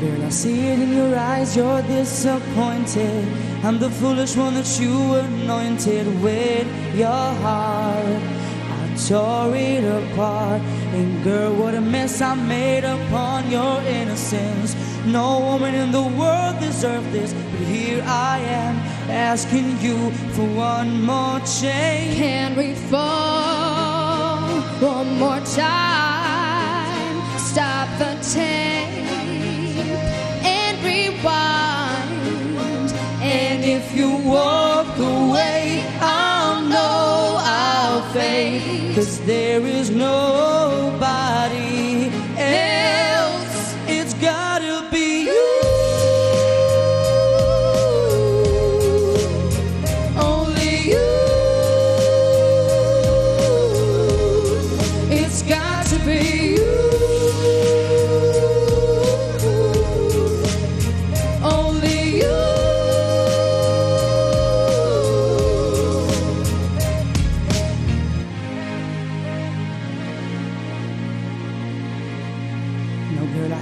Girl, I see it in your eyes, you're disappointed. I'm the foolish one that you anointed with your heart. I tore it apart. And girl, what a mess I made upon your innocence. No woman in the world deserved this, but here I am asking you for one more change. Can we fall one more time? Cause there is nobody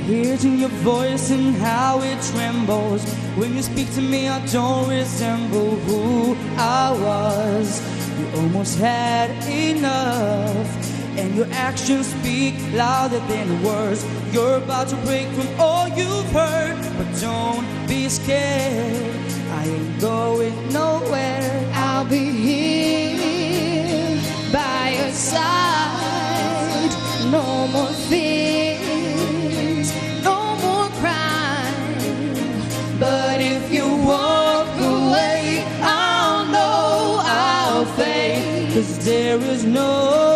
hear it your voice and how it trembles. When you speak to me, I don't resemble who I was. You almost had enough, and your actions speak louder than words. You're about to break from all you've heard, but don't be scared. I ain't going nowhere. I'll be here by your side. No more fear. there is no